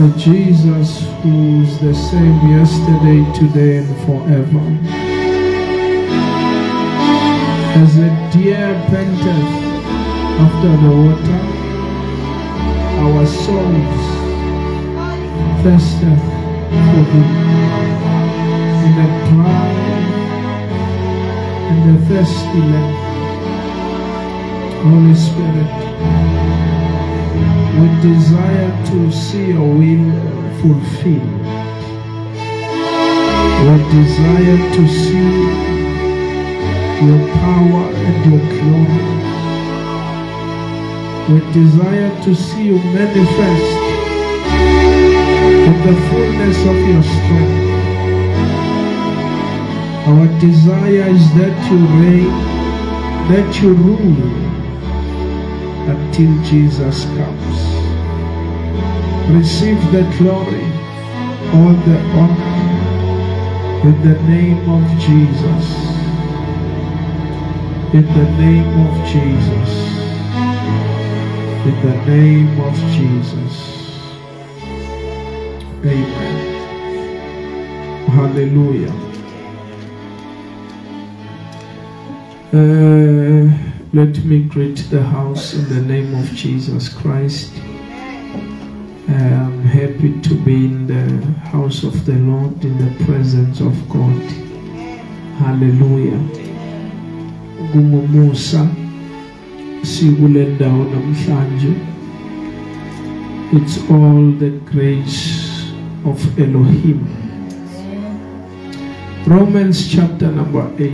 The Jesus who is the same yesterday, today, and forever. As a deer panteth after the water, our souls thirsteth for thee. In the dry and the thirsty land, Holy Spirit, we desire to see your will fulfilled. We desire to see your power and your glory. We desire to see you manifest in the fullness of your strength. Our desire is that you reign, that you rule until Jesus comes. Receive the glory, all the honor in the name of Jesus in the name of Jesus. In the name of Jesus. Amen. Hallelujah. Uh, let me greet the house in the name of Jesus Christ. Happy to be in the house of the Lord, in the presence of God. Hallelujah. kungumusa sikule ndawo namhlanje it's all the grace of Elohim Romans chapter number 8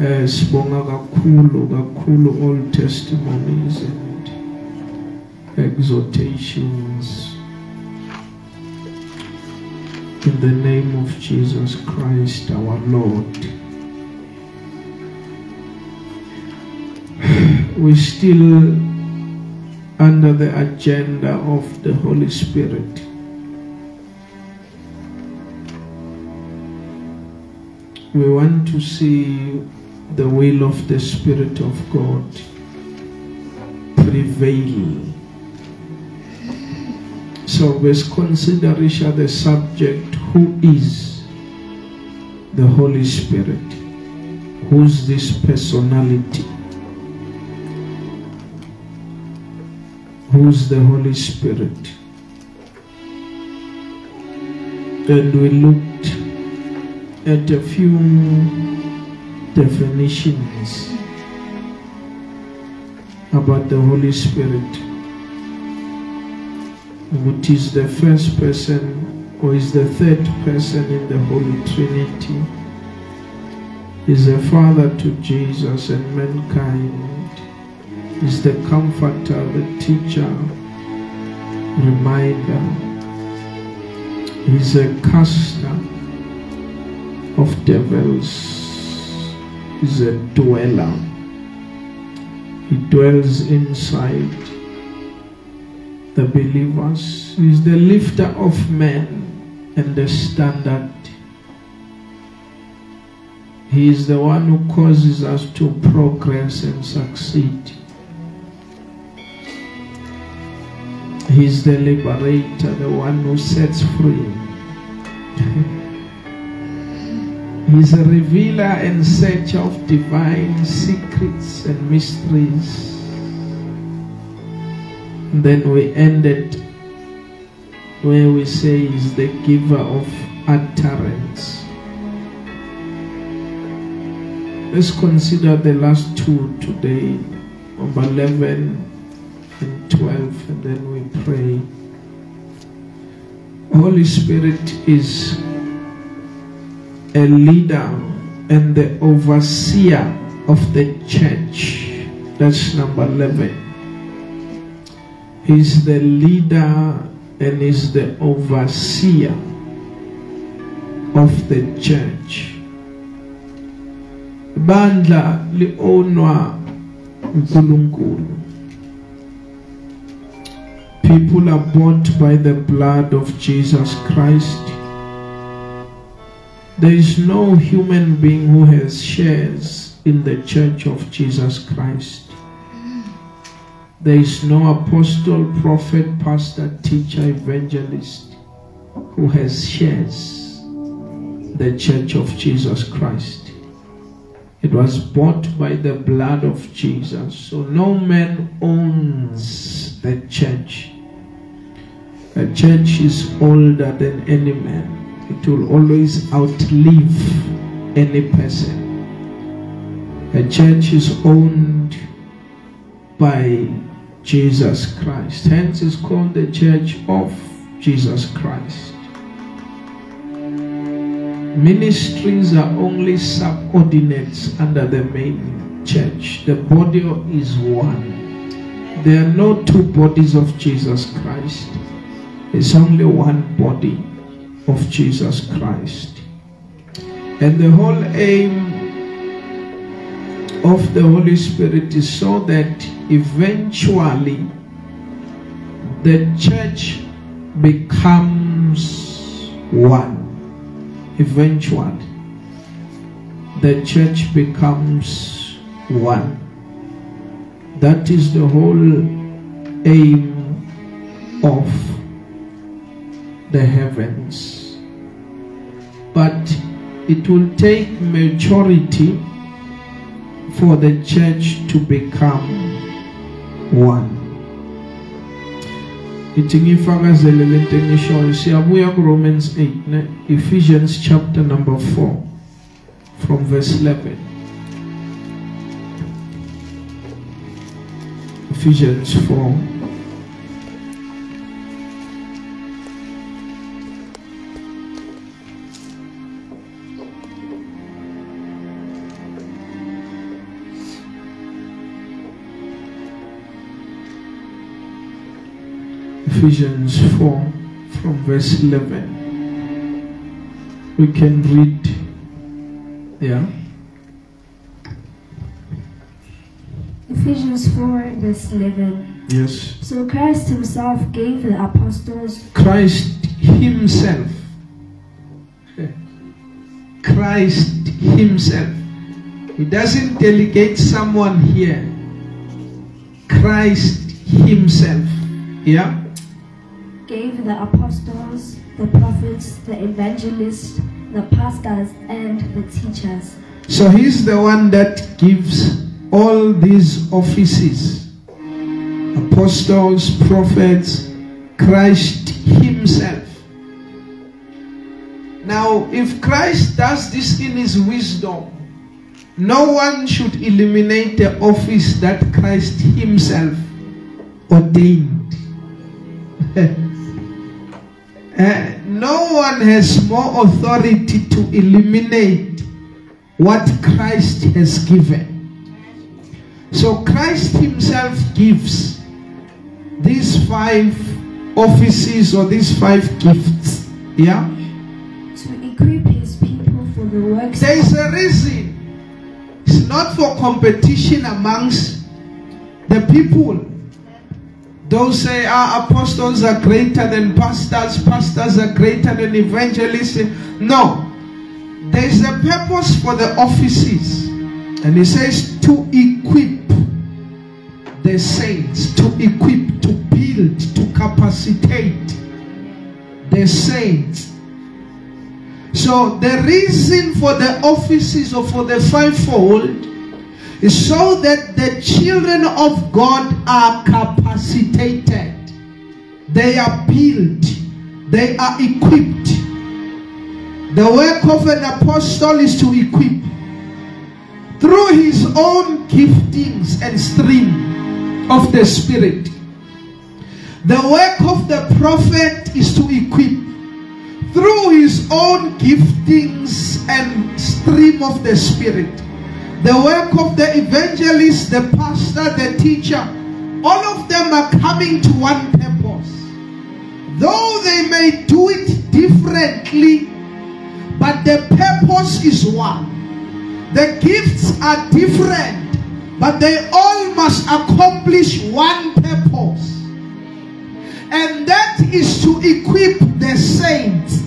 Eh sibonga kakhulu kakhulu all testimonies exhortations in the name of Jesus Christ our Lord. We're still under the agenda of the Holy Spirit. We want to see the will of the Spirit of God prevail. So let's consider the subject who is the Holy Spirit? Who's this personality? Who's the Holy Spirit? And we looked at a few definitions about the Holy Spirit, which is the first person or is the third person in the Holy Trinity, is a Father to Jesus and mankind, is the comforter, the teacher, reminder, is a caster of devils is a dweller. He dwells inside the believers. Is the lifter of men and the standard. He is the one who causes us to progress and succeed. He is the liberator, the one who sets free. He is a revealer and searcher of divine secrets and mysteries. Then we ended where we say is the giver of utterance. Let's consider the last two today, number 11 and 12, and then we pray. Holy Spirit is a leader and the overseer of the church. That's number 11. He's the leader and is the overseer of the church. Bandla lionwa unkulunkulu. People are bought by the blood of Jesus Christ. There is no human being who has shares in the church of Jesus Christ. There is no apostle, prophet, pastor, teacher, evangelist who has shares the church of Jesus Christ. It was bought by the blood of Jesus. So no man owns the church. A church is older than any man it will always outlive any person. A church is owned by Jesus Christ. Hence, it's called the Church of Jesus Christ. Ministries are only subordinates under the main church. The body is one. There are no two bodies of Jesus Christ. It's only one body of Jesus Christ. And the whole aim of the Holy Spirit is so that eventually the church becomes one. Eventually, the church becomes one. That is the whole aim of the heavens. But it will take maturity for the church to become one. siyabuya ku-romans 8 ne? ephesians chapter number 4 from verse 11 ephesians 4 Ephesians 4 from verse 11. We can read. Yeah. Ephesians 4, verse 11. Yes. So Christ himself gave the apostles, Christ Himself. Christ Himself. He doesn't delegate someone here. Christ Himself. Yeah? Gave the apostles, the prophets, the evangelists, the pastors, and the teachers. So He's the one that gives all these offices apostles, prophets, Christ Himself. Now, if Christ does this in His wisdom, no one should eliminate the office that Christ Himself ordained. Uh, no one has more authority to eliminate what Christ has given. So Christ Himself gives these five offices or these five gifts. Yeah? To equip his people for the work. There is a reason. It's not for competition amongst the people. Those say our apostles are greater than pastors, pastors are greater than evangelists. No. There is a purpose for the offices. And he says to equip the saints, to equip, to build, to capacitate the saints. So the reason for the offices or for the fivefold so that the children of God are capacitated. They are built. They are equipped. The work of an apostle is to equip through his own giftings and stream of the spirit. The work of the prophet is to equip through his own giftings and stream of the spirit. The work of the evangelist, the pastor, the teacher, all of them are coming to one purpose. Though they may do it differently, but the purpose is one. The gifts are different, but they all must accomplish one purpose. And that is to equip the saints.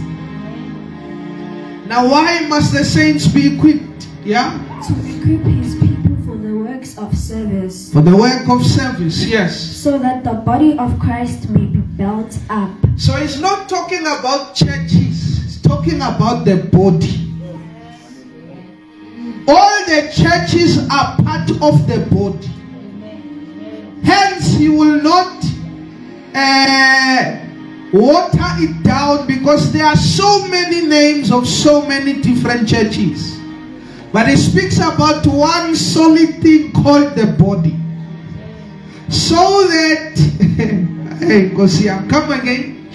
Now, why must the saints be equipped? Yeah? To equip his people for the works of service, For the work of service, yes. so that the body of Christ may be built up. So it's not talking about churches, it's talking about the body. All the churches are part of the body. Hence, he will not uh, water it down because there are so many names of so many different churches. But he speaks about one solid thing called the body. So that, hey, Gosia, come again.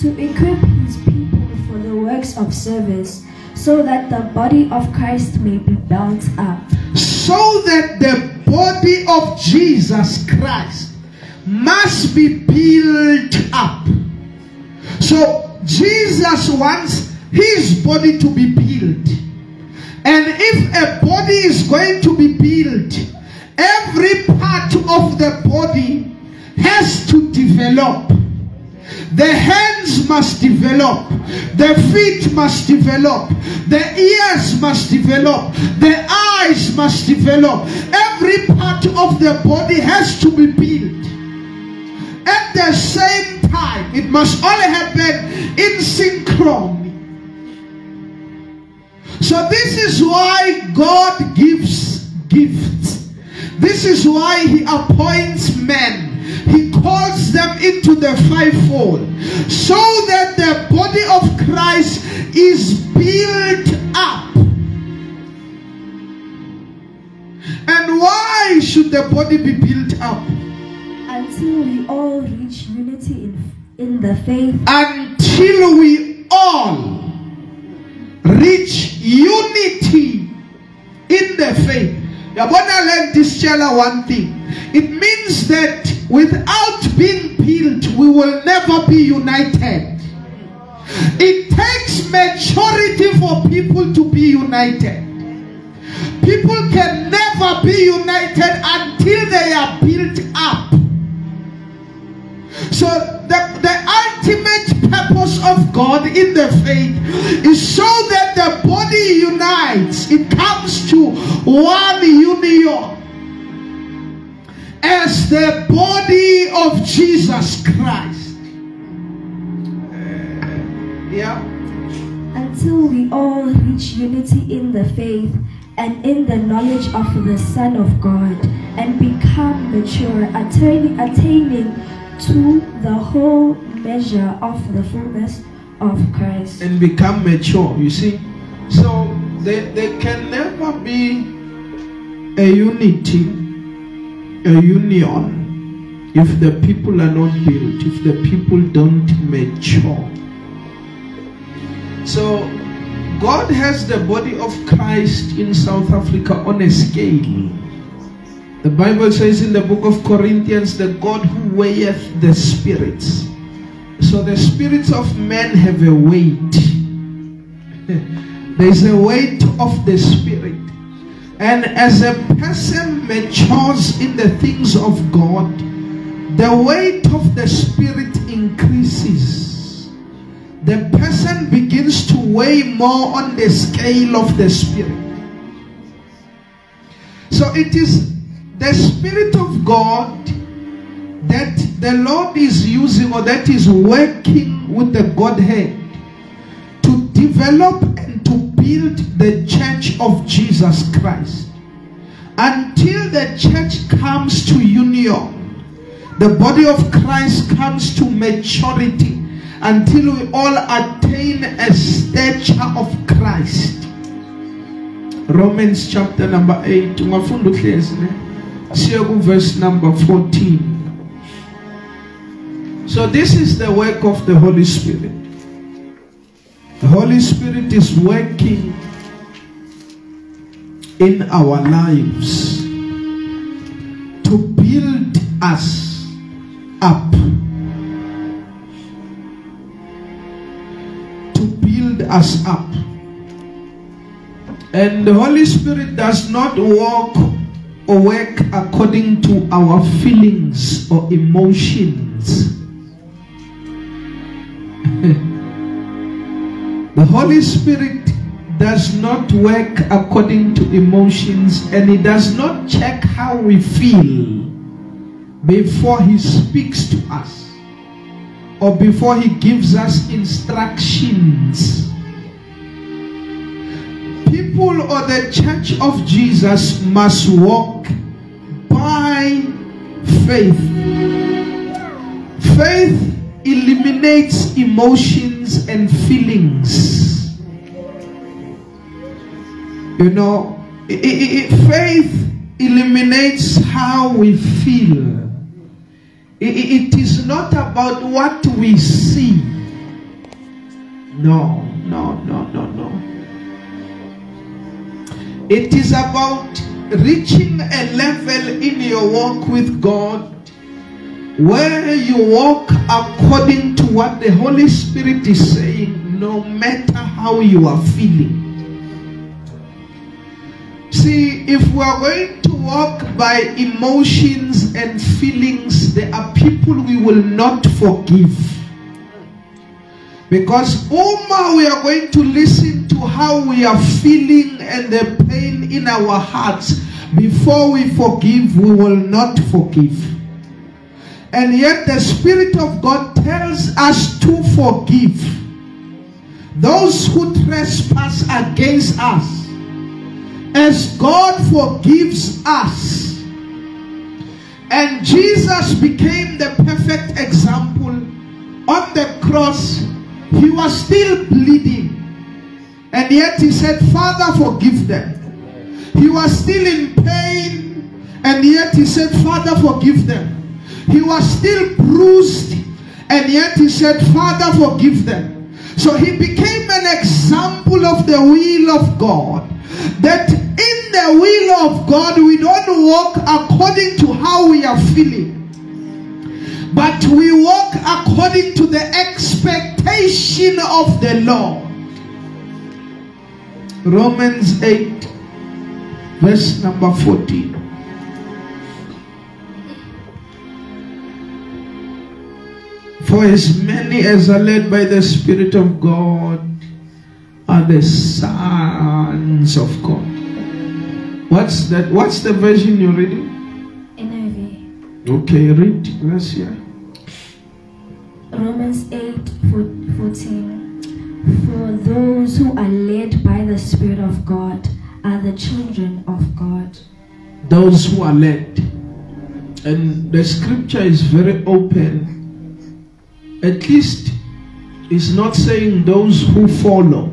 To equip his people for the works of service, so that the body of Christ may be built up. So that the body of Jesus Christ must be built up. So Jesus wants his body to be built. And if a body is going to be built, every part of the body has to develop. The hands must develop. The feet must develop. The ears must develop. The eyes must develop. Every part of the body has to be built. At the same time, it must all happen in synchrony. So this is why God gives gifts. This is why he appoints men. He calls them into the fivefold so that the body of Christ is built up. And why should the body be built up? Until we all reach unity in, in the faith Until we all reach unity in the faith. Yabona learn this chela one thing. It means that without being built, we will never be united. It takes maturity for people to be united. People can never be united until they are built up. So the, the ultimate purpose of God in the faith is so that the body unites. It comes to one union as the body of Jesus Christ. Uh, yeah. Until we all reach unity in the faith and in the knowledge of the Son of God and become mature, attaining, attaining to the whole measure of the fullness of Christ. And become mature, you see. So there, there can never be a unity, a union, if the people are not built, if the people don't mature. So God has the body of Christ in South Africa on a scale. The Bible says in the book of Corinthians, the God who weigheth the spirits. So the spirits of men have a weight. There's a weight of the spirit. And as a person matures in the things of God, the weight of the spirit increases. The person begins to weigh more on the scale of the spirit. So it is the Spirit of God that the Lord is using or that is working with the Godhead to develop and to build the church of Jesus Christ. Until the church comes to union, the body of Christ comes to maturity, until we all attain a stature of Christ. Romans chapter number 8 uhlezi verse number 14 so this is the work of the holy spirit. The holy spirit is working in our lives to build us up to build us up. And the Holy Spirit does not walk or work according to our feelings or emotions. the Holy Spirit does not work according to emotions and He does not check how we feel before He speaks to us or before He gives us instructions people or the church of Jesus must walk by faith. Faith eliminates emotions and feelings. You know, it, it, faith eliminates how we feel. It, it is not about what we see. No, no, no, no, no. It is about reaching a level in your walk with God where you walk according to what the Holy Spirit is saying, no matter how you are feeling. See, if we are going to walk by emotions and feelings, there are people we will not forgive. Because Oma, we are going to listen to how we are feeling and the pain in our hearts. Before we forgive, we will not forgive. And yet the Spirit of God tells us to forgive those who trespass against us as God forgives us. And Jesus became the perfect example on the cross he was still bleeding. And yet he said, Father, forgive them. He was still in pain. And yet he said, Father, forgive them. He was still bruised. And yet he said, Father, forgive them. So he became an example of the will of God. That in the will of God, we don't walk according to how we are feeling. But we walk according to the expectation of the Lord. Romans 8, verse number 14. For as many as are led by the Spirit of God are the sons of God. What's that? What's the version you're reading? NIV. Okay, read. Let's hear. Romans 8 14. For those who are led by the Spirit of God are the children of God. Those who are led. And the scripture is very open. At least it's not saying those who follow.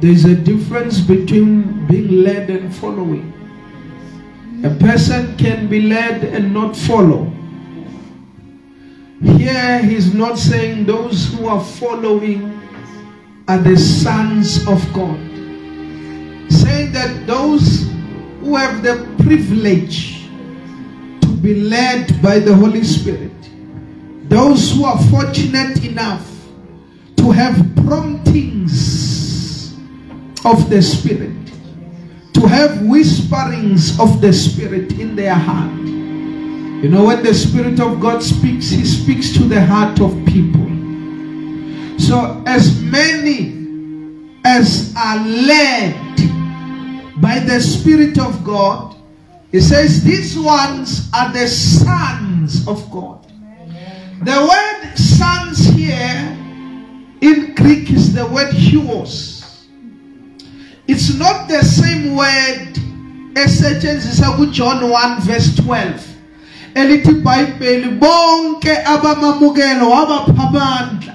There's a difference between being led and following. A person can be led and not follow. Here he's not saying those who are following are the sons of God. Saying that those who have the privilege to be led by the Holy Spirit, those who are fortunate enough to have promptings of the Spirit, to have whisperings of the Spirit in their heart. You know, when the Spirit of God speaks, He speaks to the heart of people. So, as many as are led by the Spirit of God, He says, These ones are the sons of God. The word sons here in Greek is the word huios. It's not the same word esetshenziswa John 1 verse 12 elithi iBhayibheli bonke abamamukelo wabapha amandla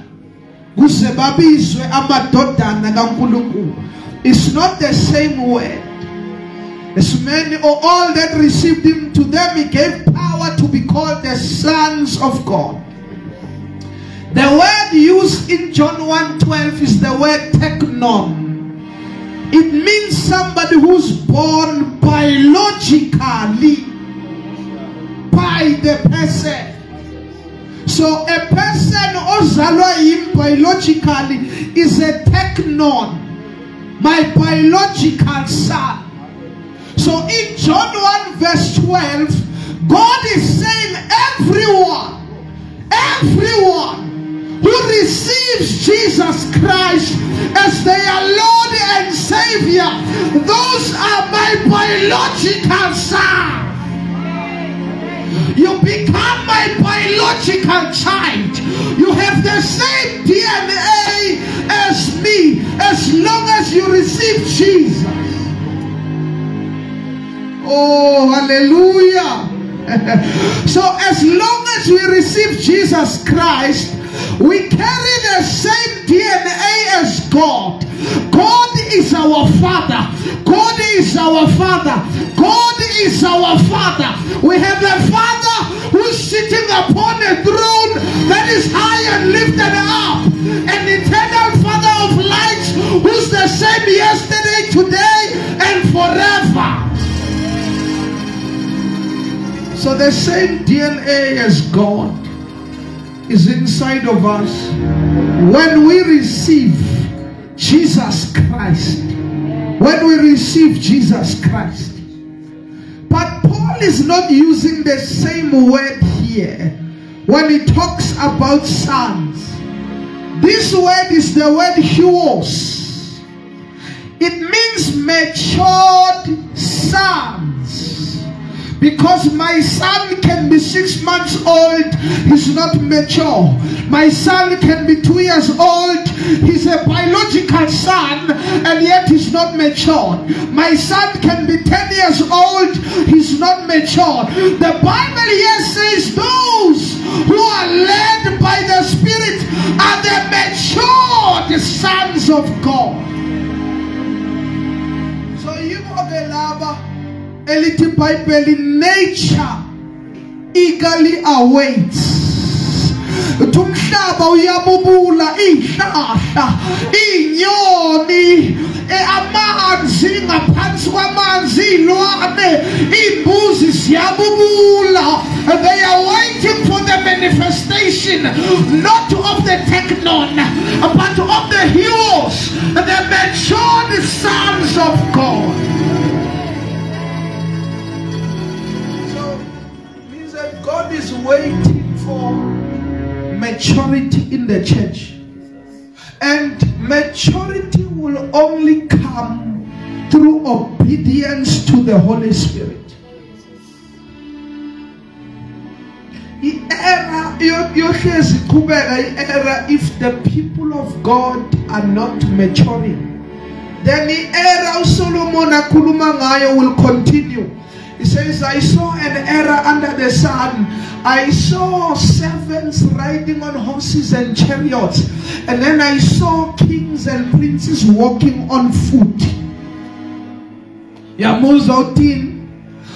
kuze babizwe amadodana kaNkulunkulu. It's not the same word. As many or all that received him to them he gave power to be called the sons of God. The word used in John 1:12 is the word teknon it means somebody who's born biologically by the person. So a person ozalwa biologically is a teknon, my biological son. So in John 1 verse 12, God is saying everyone, everyone who receives Jesus Christ as their Lord and Savior, those are my biological son. You become my biological child. You have the same DNA as me as long as you receive Jesus. Oh, hallelujah. so, as long as we receive Jesus Christ, we carry the same DNA as God. God is our Father. God is our Father. God is our Father. We have a Father who's sitting upon a throne that is high and lifted up. An eternal Father of lights who's the same yesterday, today, and forever. So the same DNA as God is inside of us when we receive Jesus Christ. When we receive Jesus Christ. But Paul is not using the same word here when he talks about sons. This word is the word huios. It means matured sons. Because my son can be six months old, he's not mature. My son can be two years old, he's a biological son, and yet he's not mature. My son can be 10 years old, he's not mature. The Bible here says those who are led by the Spirit are the matured sons of God. So you know the lava elithi iBhayibheli nature eagerly awaits. Uthi umhlaba uyabubula izihlahla inyoni amanzi ngaphansi kwamanzi iy'lwane iy'mbuzi ziyabubula they are waiting for the manifestation not of the teknon but of the heroes the matured sons of God Is waiting for maturity in the church and maturity will only come through obedience to the Holy Spirit. If the people of God are not maturing then i-era uSolomon akhuluma ngayo will continue he says, I saw an era under the sun. I saw servants riding on horses and chariots. And then I saw kings and princes walking on foot. Yamuzotin.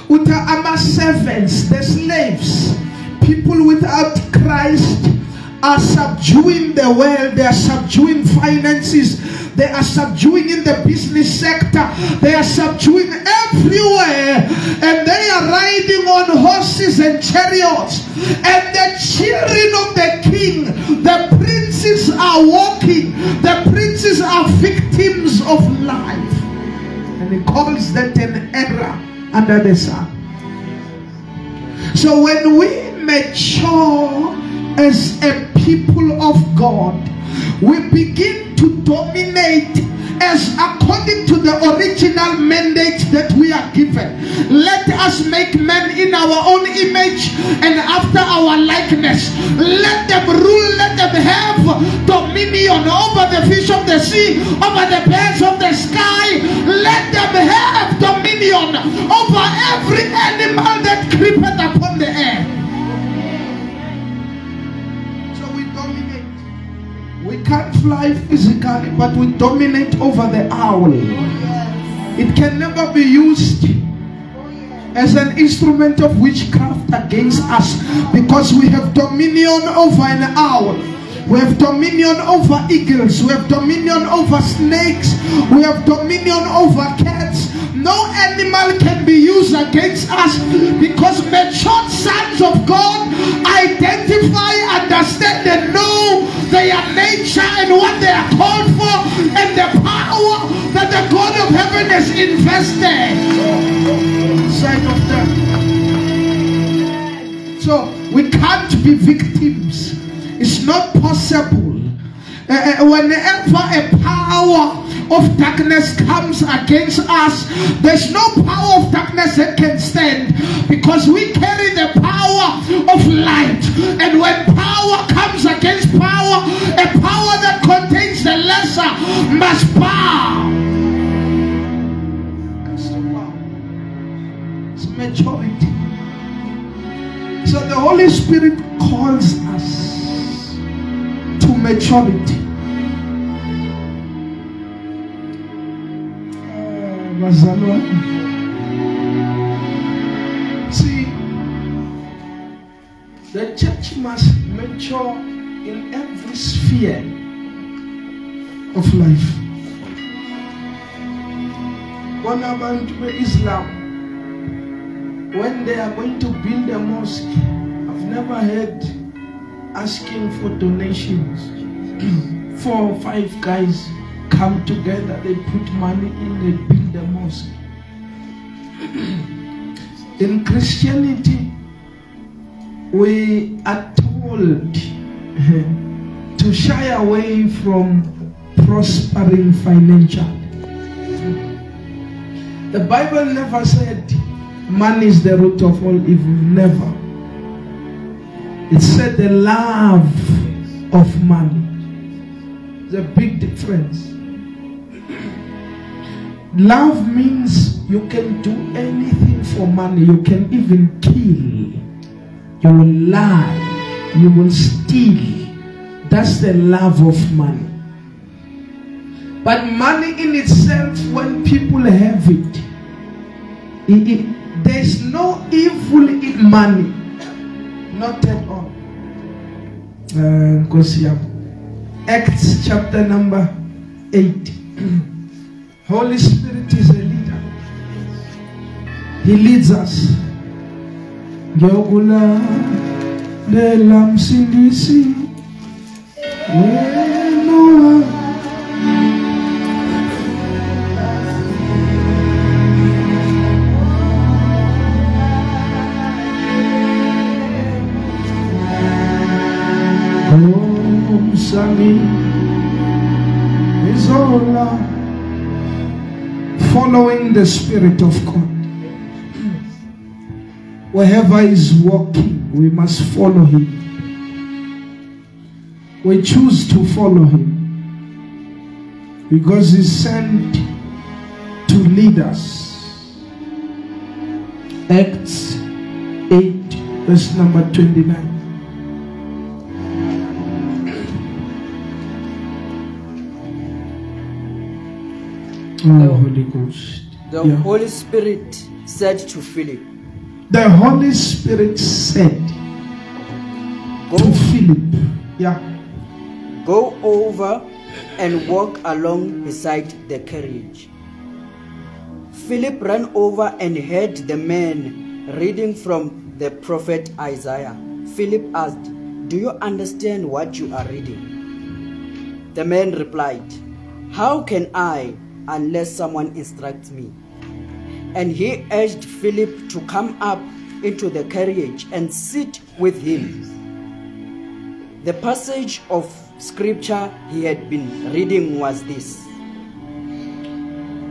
Uta ama servants, the slaves, people without Christ are subduing the world, they are subduing finances, they are subduing in the business sector, they are subduing everywhere, and they are riding on horses and chariots. And the children of the king, the princes are walking, the princes are victims of life. And he calls that an era under the sun. So when we mature as a people of God, we begin to dominate as according to the original mandate that we are given. Let us make men in our own image and after our likeness. Let them rule, let them have dominion over the fish of the sea, over the birds of the sky. Let them have dominion over every animal that creepeth upon the earth. Can't fly physically, but we dominate over the owl. It can never be used as an instrument of witchcraft against us because we have dominion over an owl. We have dominion over eagles. We have dominion over snakes. We have dominion over cats. No animal can be used against us because matured sons of God identify, understand, and know their nature and what they are called for and the power that the God of heaven has invested inside of them. So we can't be victims. It's not possible. Uh, whenever a power of darkness comes against us, there's no power of darkness that can stand because we carry the power of light. And when power comes against power, a power that contains the lesser must bow. Power. It's maturity. So the Holy Spirit calls us maturity. Eh, See, the church must mature in every sphere of life. When I'm to Islam, when they are going to build a mosque, I've never heard asking for donations. Four or five guys come together, they put money in, they build a mosque. in Christianity, we are told to shy away from prospering financially. The Bible never said money is the root of all evil. Never. It said the love of money. There's a big difference. Love means you can do anything for money. You can even kill. You will lie. You will steal. That's the love of money. But money in itself, when people have it, it, it there's no evil in money. Not at all. Uh, Acts chapter number 8. Holy Spirit is a leader. He leads us. Wa- Ngomsami izola following the spirit of God. Wherever he's walking we must follow him. We choose to follow him because he's sent to lead us. Acts 8 verse number 29 Oh, Holy Ghost. The Yeah. Holy Spirit said to Philip, The Holy Spirit said Go, to Philip, yeah, go over and walk along beside the carriage. Philip ran over and heard the man reading from the prophet Isaiah. Philip asked, Do you understand what you are reading? The man replied, How can I unless someone instructs me? And he urged Philip to come up into the carriage and sit with him. The passage of scripture he had been reading was this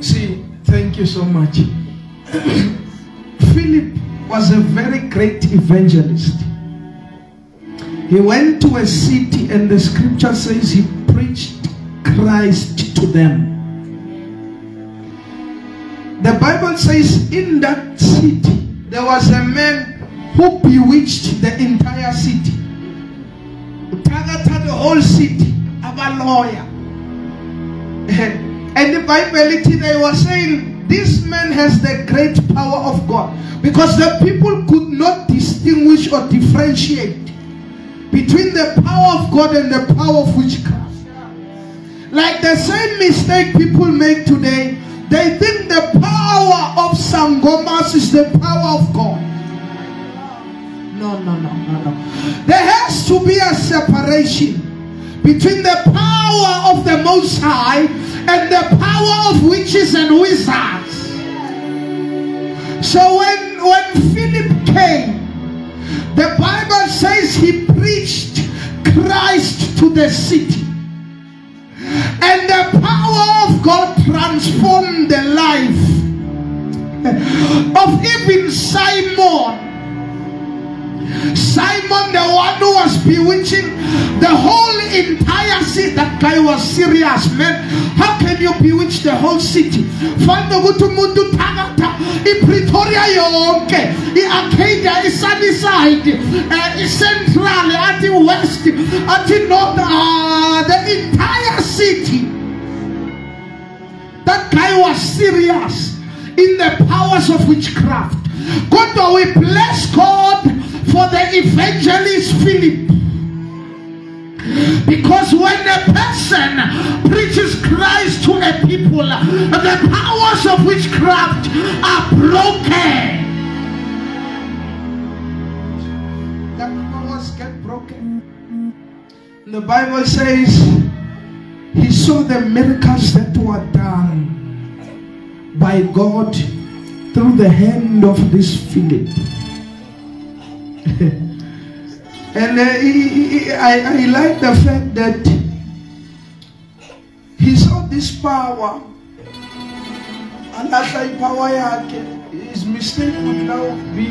See, thank you so much. Philip was a very great evangelist. He went to a city, and the scripture says he preached Christ to them. The Bible says in that city there was a man who bewitched the entire city. Targeted the whole city. of A lawyer. And the Bible they were saying this man has the great power of God because the people could not distinguish or differentiate between the power of God and the power of witchcraft. Like the same mistake people make today, they think the power of Sangomas is the power of God. No, no, no, no, no. There has to be a separation between the power of the Most High and the power of witches and wizards. So when when Philip came, the Bible says he preached Christ to the city. And the power of God transformed the life of even Simon. Simon, the one who was bewitching the whole entire city. That guy was serious, man. How can you bewitch the whole city? Find ukuthi umuntu phakatha iPretoria yonke, iArcadia, iSunnyside, uh, iCentral, athi West, athi North, uh, the entire city. That guy was serious in the powers of witchcraft. God, we bless God for the evangelist Philip. Because when a person preaches Christ to a people, the powers of witchcraft are broken. The powers get broken. The Bible says he saw the miracles that were done by God through the hand of this Philip. and uh, he, he- I, I like the fact that he saw this power. Another power yakhe. His mistake would now be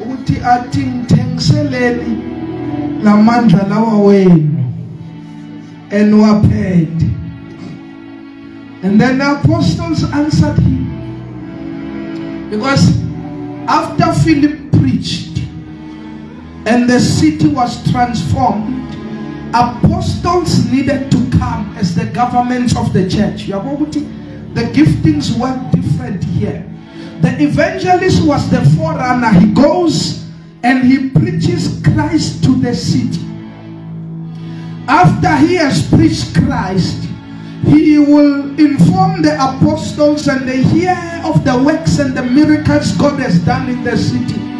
ukuthi athi ngithengiseleni lamandla lawa wenu enwaphethe. And then the apostles answered him. Because after Philip and the city was transformed, apostles needed to come as the governments of the church. You are ukuthi The giftings were different here. The evangelist was the forerunner. He goes and he preaches Christ to the city. After he has preached Christ, he will inform the apostles and they hear of the works and the miracles God has done in the city.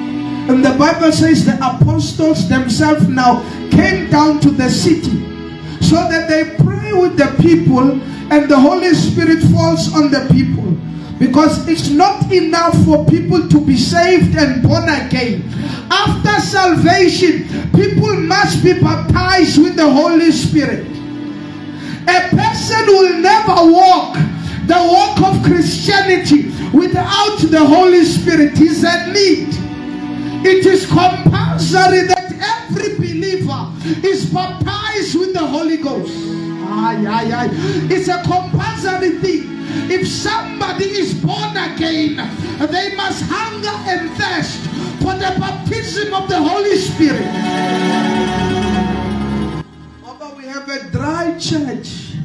And the Bible says the apostles themselves now came down to the city so that they pray with the people and the Holy Spirit falls on the people. Because it's not enough for people to be saved and born again. After salvation, people must be baptized with the Holy Spirit. A person will never walk the walk of Christianity without the Holy Spirit. Is a need. It is compulsory that every believer is baptized with the Holy Ghost. Aye, aye, aye. It's a compulsory thing. If somebody is born again, they must hunger and thirst for the baptism of the Holy Spirit. But we have a dry church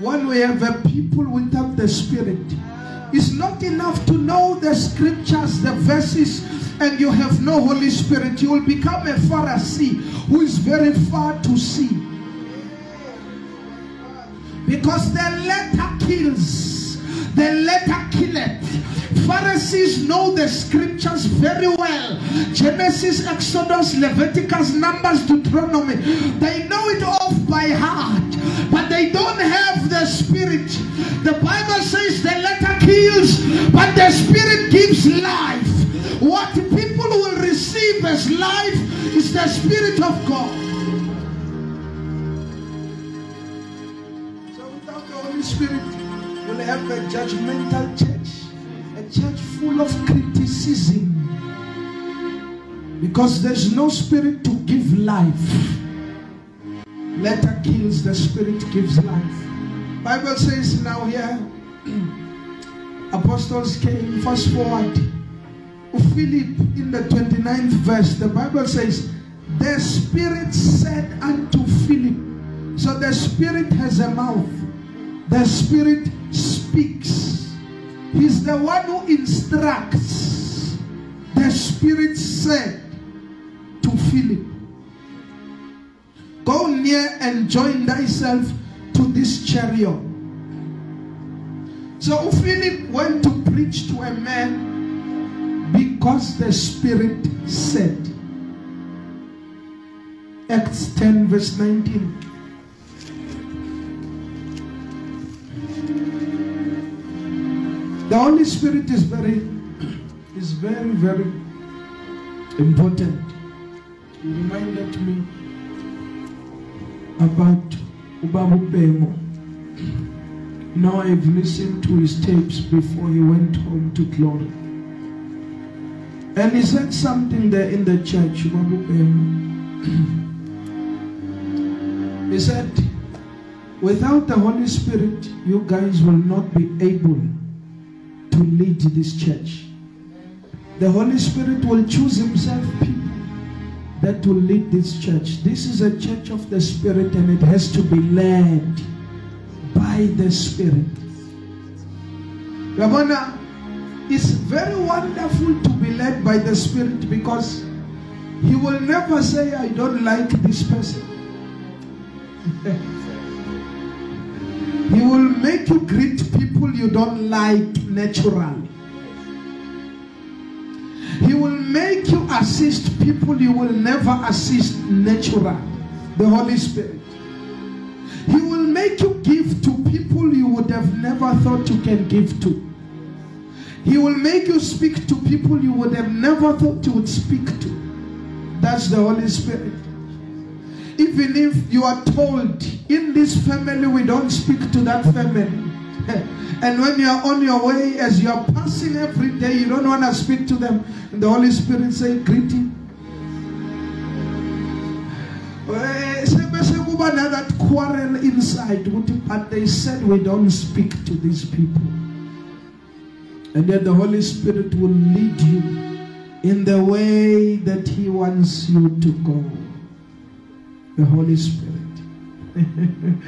when we have a people without the Spirit. It's not enough to know the scriptures, the verses, and you have no Holy Spirit. You will become a Pharisee who is very far to see. Because the letter kills, the letter killeth. Pharisees know the scriptures very well. Genesis, Exodus, Leviticus, Numbers, Deuteronomy. They know it off by heart, but they don't have the spirit. The Bible says the letter kills, but the spirit gives life. What people will receive as life is the spirit of God. So without the Holy Spirit, we'll have a judgmental church, a church full of criticism. Because there's no spirit to give life. Letter kills, the spirit gives life. Bible says now here, apostles came, fast forward. Philip in the 29th verse, the Bible says, the Spirit said unto Philip. So the Spirit has a mouth. The Spirit speaks. He's the one who instructs. The Spirit said to Philip, Go near and join thyself to this chariot. So Philip went to preach to a man because the Spirit said. Acts 10, verse 19. The Holy Spirit is very, is very, very important. He reminded me about Ubabu Bemo. Now I've listened to his tapes before he went home to glory. And he said something there in the church. He said, without the Holy Spirit, you guys will not be able to lead this church. The Holy Spirit will choose himself people that will lead this church. This is a church of the Spirit and it has to be led by the Spirit. Ramona, it's very wonderful to led by the Spirit because He will never say, I don't like this person. he will make you greet people you don't like naturally. He will make you assist people you will never assist naturally. The Holy Spirit. He will make you give to people you would have never thought you can give to. He will make you speak to people you would have never thought you would speak to. That's the Holy Spirit. Even if you are told, in this family we don't speak to that family. And when you are on your way, as you are passing every day, you don't want to speak to them. And the Holy Spirit say, greeting. Eh, that quarrel inside, but they said we don't speak to these people. And that the Holy Spirit will lead you in the way that He wants you to go. The Holy Spirit.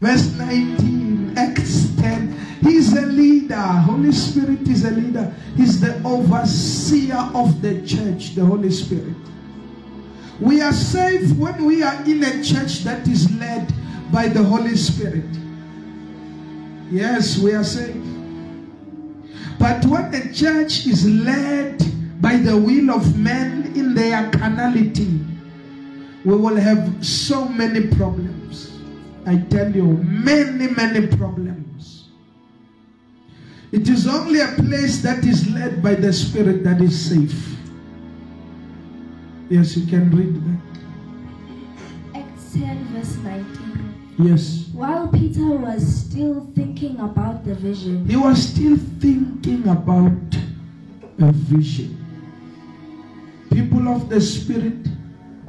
Verse 19, Acts 10. He's a leader. Holy Spirit is a leader. He's the overseer of the church, the Holy Spirit. We are safe when we are in a church that is led by the Holy Spirit. Yes, we are saved. But when the church is led by the will of men in their carnality, we will have so many problems. I tell you, many, many problems. It is only a place that is led by the Spirit that is safe. Yes, you can read that. Acts 10, verse 19. Yes. While Peter was still thinking about the vision, He was still thinking about a vision. People of the Spirit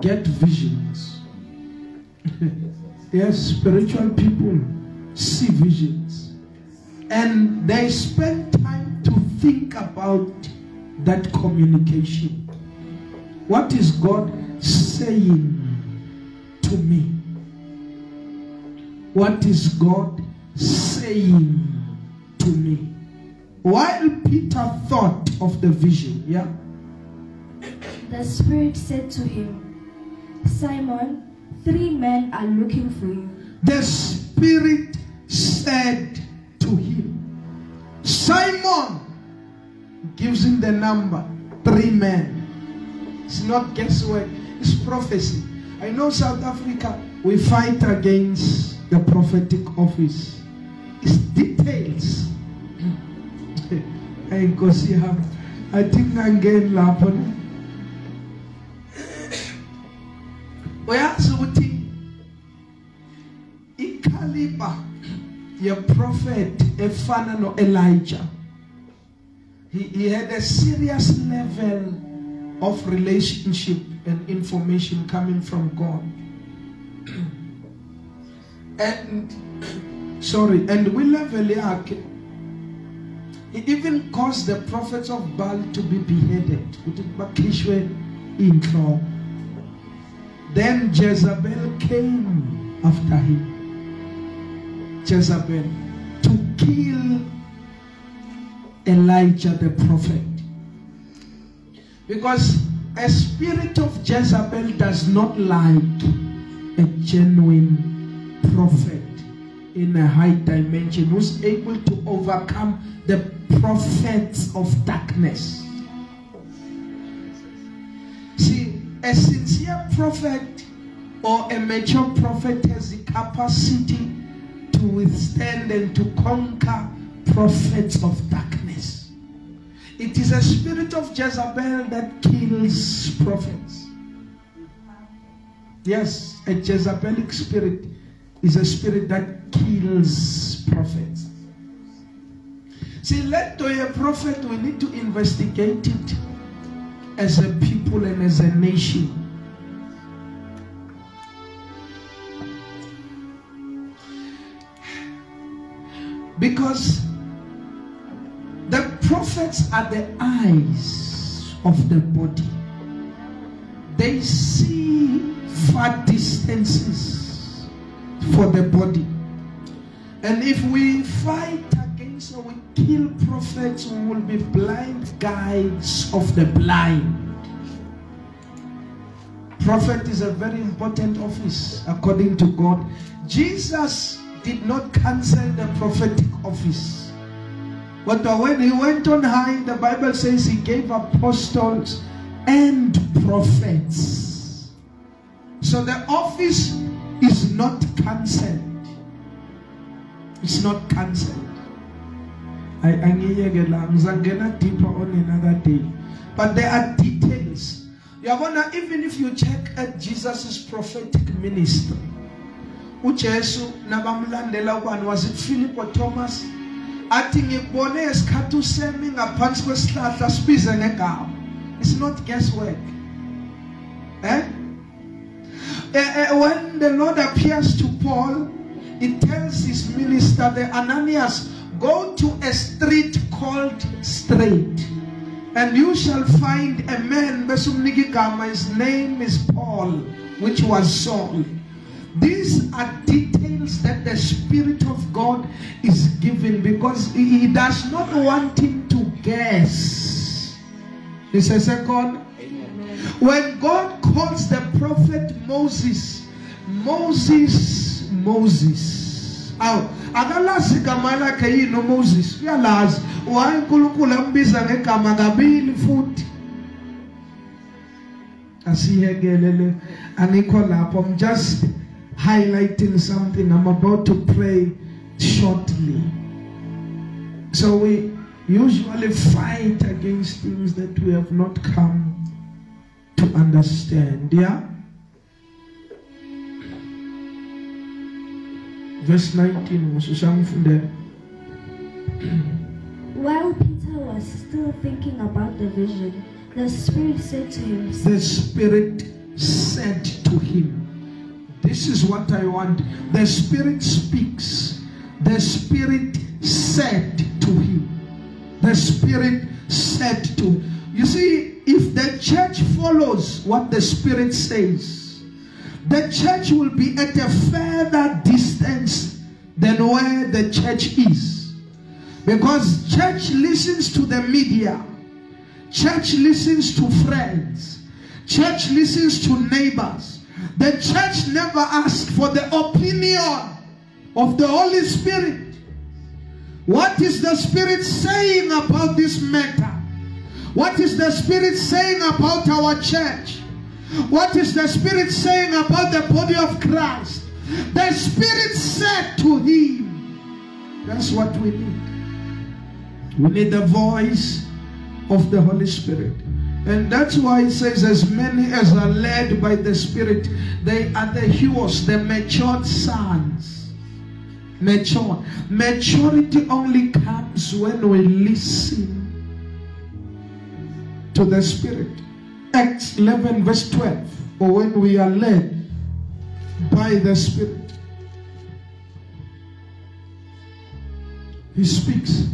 get visions. yes, spiritual people see visions. And they spend time to think about that communication. What is God saying to me? What is God saying to me? While Peter thought of the vision, yeah, the Spirit said to him, Simon, three men are looking for you. the Spirit said to him, Simon gives him the number three men. It's not guesswork, it's prophecy. I know South Africa, we fight against the prophetic office. It's details. Hey, Nkosi yami. I think angeni lapho ne. Uyazi ukuthi ikaliber ye-prophet efana no-elijah he, he had a serious level of relationship and information coming from god and sorry and kwilevel yakhe he even caused the prophets of baal to be beheaded. Then jezebel came after him. Jezebel to kill Elijah the prophet. Because a spirit of Jezebel does not like a genuine prophet in a high dimension who's able to overcome the prophets of darkness. See, a sincere prophet or a mature prophet has the capacity to withstand and to conquer prophets of darkness. It is a spirit of Jezebel that kills prophets. Yes, a Jezebelic spirit is a spirit that kills prophets. See, let to a prophet, we need to investigate it as a people and as a nation. Because the prophets are the eyes of the body. They see far distances for the body. And if we fight against or we kill prophets, we will be blind guides of the blind. Prophet is a very important office according to God. Jesus did not cancel the prophetic office. But when he went on high, the Bible says he gave apostles and prophets. So the office is not cancelled. It's not cancelled. I angiyekela ngizangena deeper on another day. But there are details. You yabona even if you check at Jesus' prophetic ministry, uJesu nabamlandela ubani was it Philip or Thomas athi ngikubone esikhathi usemi ngaphansi kwesihlahla sibize ngegama it's not guesswork eh, Eh, eh, when the Lord appears to Paul he tells his minister the Ananias go to a street called Straight and you shall find a man his name is Paul which was Saul these are details that the Spirit of God is giving because He does not want him to guess. He says, second, when God calls the prophet Moses, Moses, Moses. Oh, akalazi igama lakhe yini uMoses? Uyalazi. Waye uNkulunkulu ambiza ngegama kabili futhi? Asiyekele le lapho. I'm just highlighting something i'm about to pray shortly. So we usually fight against things that we have not come to understand yeah verse 19 musisangifundela While Peter was still thinking about the vision, the Spirit said to him, the Spirit said to him, This is what I want. The Spirit speaks. The Spirit said to him. The Spirit said to You see, if the church follows what the Spirit says, the church will be at a further distance than where the church is. Because church listens to the media. Church listens to friends. Church listens to neighbors. The church never asks for the opinion of the Holy Spirit. What is the Spirit saying about this matter? What is the Spirit saying about our church? What is the Spirit saying about the body of Christ? The Spirit said to him, That's what we need. We need the voice of the Holy Spirit. And that's why it says, as many as are led by the Spirit, they are the huios, the matured sons. Mature. Maturity only comes when we listen to the Spirit. Acts 11, verse 12. Or when we are led by the Spirit. He speaks.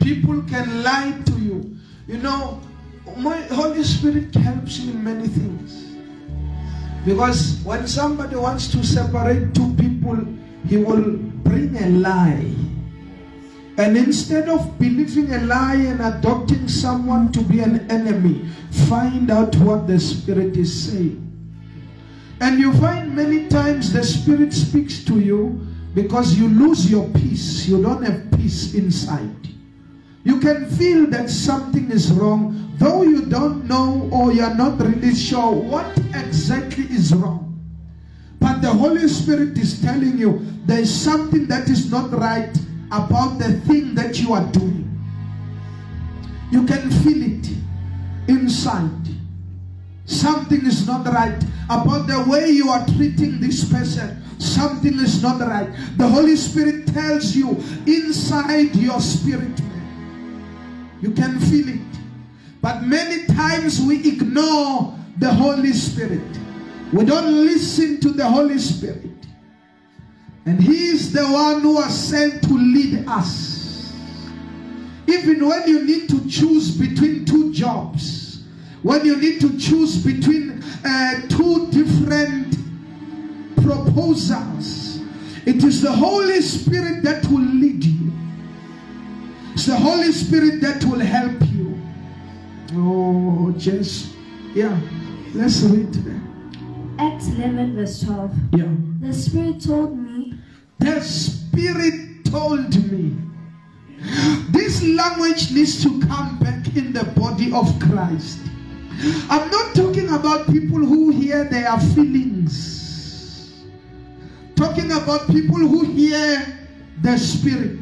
People can lie to you. You know, my Holy Spirit helps you in many things. Because when somebody wants to separate two people, he will bring a lie. And instead of believing a lie and adopting someone to be an enemy, find out what the Spirit is saying. And you find many times the Spirit speaks to you because you lose your peace. You don't have peace inside. You can feel that something is wrong, though you don't know or you're not really sure what exactly is wrong. But the Holy Spirit is telling you there is something that is not right about the thing that you are doing. You can feel it inside. Something is not right about the way you are treating this person. Something is not right. The Holy Spirit tells you inside your spirit you can feel it. But many times we ignore the Holy Spirit. We don't listen to the Holy Spirit. And He is the one who was sent to lead us. Even when you need to choose between two jobs, when you need to choose between uh, two different proposals, it is the Holy Spirit that will lead you. It's the Holy Spirit that will help you. Oh, just, yeah. Let's read. Acts 11, verse 12. Yeah. The Spirit told me, The Spirit told me. This language needs to come back in the body of Christ. I'm not talking about people who hear their feelings. Talking about people who hear the Spirit.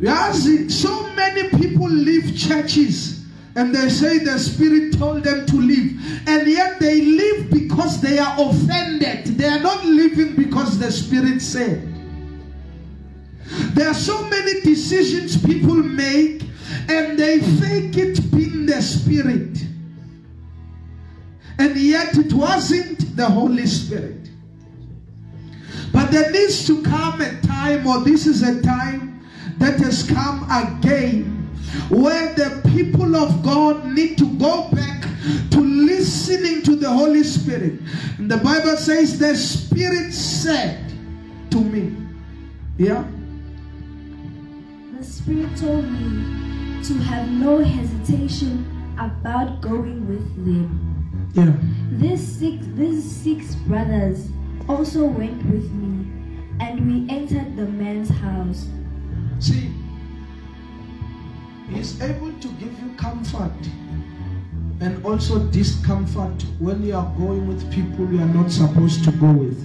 Yes, so many people leave churches and they say the Spirit told them to leave, and yet they leave because they are offended. They are not living because the Spirit said. There are so many decisions people make and they fake it being the Spirit. And yet it wasn't the Holy Spirit. But there needs to come a time, or this is a time that has come again where the people of God need to go back to listening to the Holy Spirit. And the Bible says, The Spirit said to me, Yeah, The Spirit told me to have no hesitation about going with them. yeah, These six, these six brothers also went with me, and we entered the man's house. See, He's able to give you comfort and also discomfort when you are going with people you are not supposed to go with.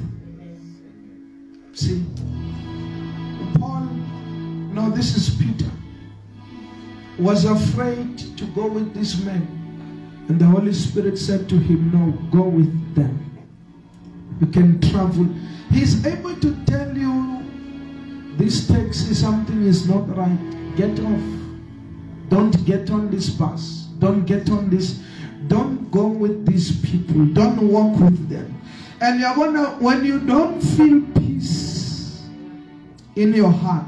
See, Paul, no, this is Peter, was afraid to go with these men. And the Holy Spirit said to him, No, go with them. You can travel. He's able to tell you this taxi, something is not right. Get off. Don't get on this bus. Don't get on this. Don't go with these people. Don't walk with them. And you're gonna, when you don't feel peace in your heart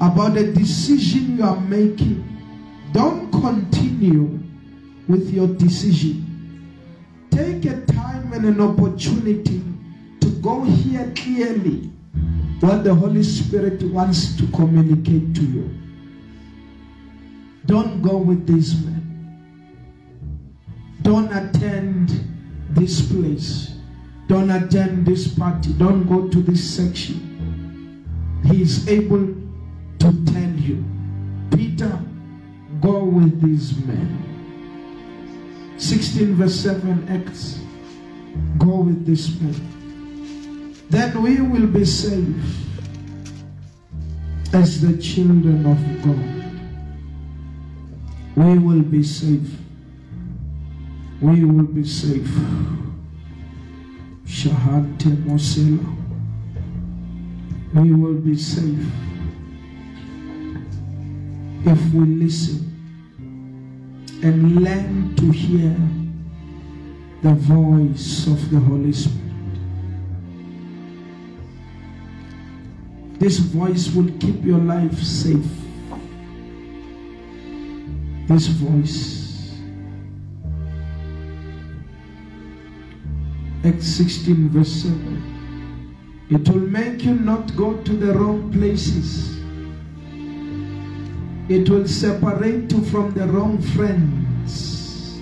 about the decision you are making, don't continue with your decision. Take a time and an opportunity to go hear clearly what the Holy Spirit wants to communicate to you. Don't go with these men. Don't attend this place. Don't attend this party. Don't go to this section. He is able to tell you, Peter, go with these men. 16 verse 7 Acts. Go with these men. Then we will be saved as the children of God we will be safe. We will be safe. Shahante Mosela. We will be safe if we listen and learn to hear the voice of the Holy Spirit. This voice will keep your life safe This voice. Acts 16, verse 7. It will make you not go to the wrong places. It will separate you from the wrong friends.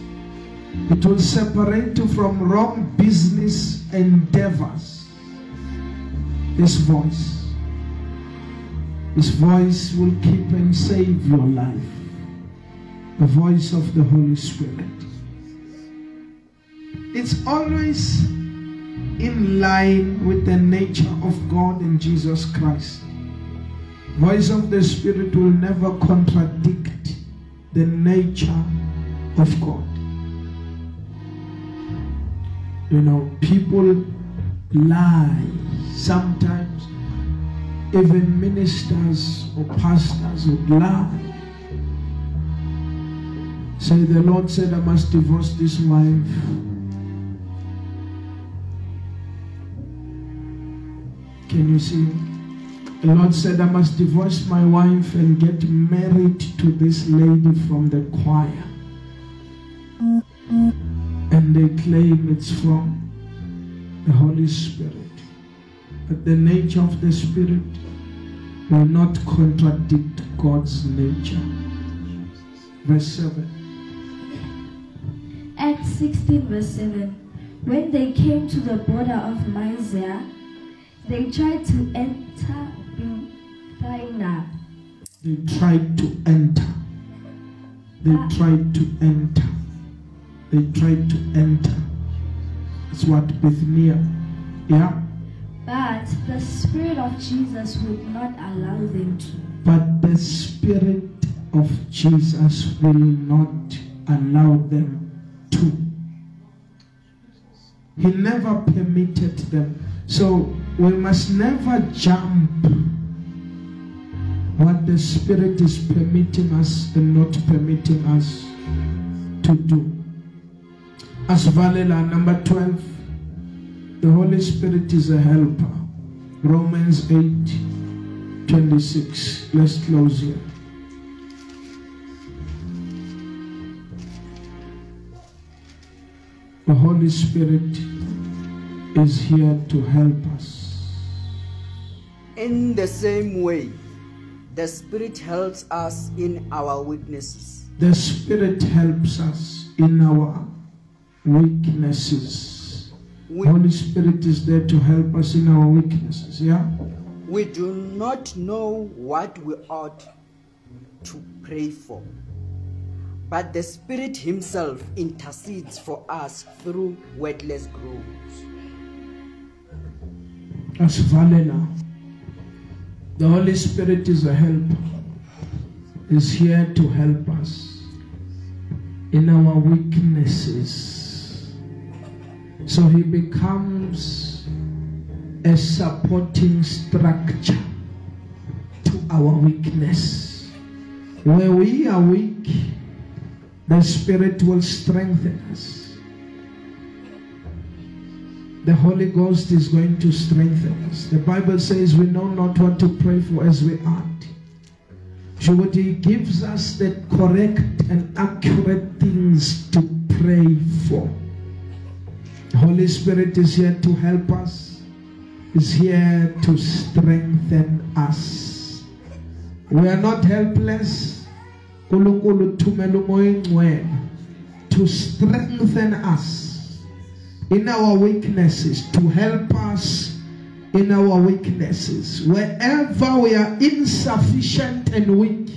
It will separate you from wrong business endeavors. His voice. His voice will keep and save your life the voice of the Holy Spirit. It's always in line with the nature of God and Jesus Christ. Voice of the Spirit will never contradict the nature of God. You know, people lie sometimes, even ministers or pastors would lie Say, the Lord said, I must divorce this wife. Can you see? The Lord said, I must divorce my wife and get married to this lady from the choir. And they claim it's from the Holy Spirit. But the nature of the Spirit will not contradict God's nature. Verse 7. Acts 16 verse 7. When they came to the border of Mysia, they tried to enter Bithynia. They ah. tried to enter. They tried to enter. They tried to enter. It's what Bithynia. Yeah. But the Spirit of Jesus would not allow them to. But the Spirit of Jesus will not allow them to. he never permitted them. So we must never jump what the Spirit is permitting us and not permitting us to do. As Valela, number 12, the Holy Spirit is a helper. Romans 8 26. Let's close here. The Holy Spirit is here to help us. In the same way, the Spirit helps us in our weaknesses. The Spirit helps us in our weaknesses. We, Holy Spirit is there to help us in our weaknesses. Yeah? we do not know what we ought to pray for, but the Spirit Himself intercedes for us through wordless groans. As Valena. The Holy Spirit is a helper. Is here to help us in our weaknesses. So he becomes a supporting structure to our weakness. Where we are weak, the Spirit will strengthen us. The Holy Ghost is going to strengthen us. The Bible says we know not what to pray for as we ought. So what He gives us the correct and accurate things to pray for. The Holy Spirit is here to help us, is here to strengthen us. We are not helpless. To strengthen us in our weaknesses, to help us in our weaknesses. Wherever we are insufficient and weak,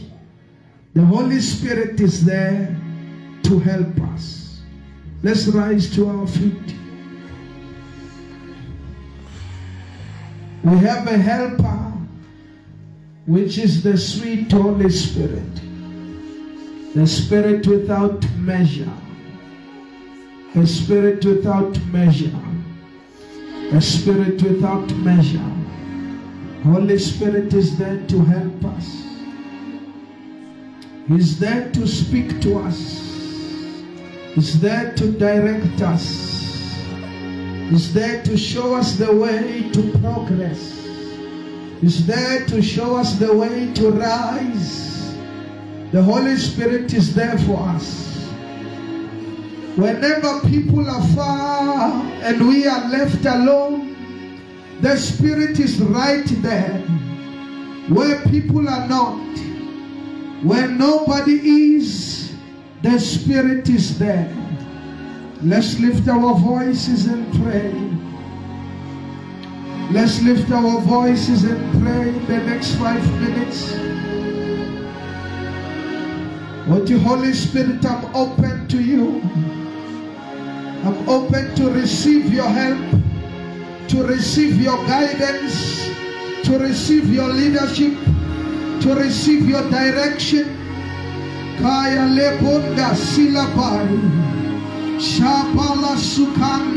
the Holy Spirit is there to help us. Let's rise to our feet. We have a helper, which is the sweet Holy Spirit, the Spirit without measure, the Spirit without measure, a Spirit without measure. Holy Spirit is there to help us. He's there to speak to us. He's there to direct us. He's there to show us the way to progress. He's there to show us the way to rise. The Holy Spirit is there for us. Whenever people are far and we are left alone, the Spirit is right there. Where people are not, where nobody is, the Spirit is there. Let's lift our voices and pray. Let's lift our voices and pray the next five minutes. Oh, the Holy Spirit, I'm open to you. I'm open to receive your help, to receive your guidance, to receive your leadership, to receive your direction. Kaya lebonda sukande.